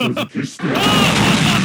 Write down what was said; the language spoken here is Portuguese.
Round one, fight!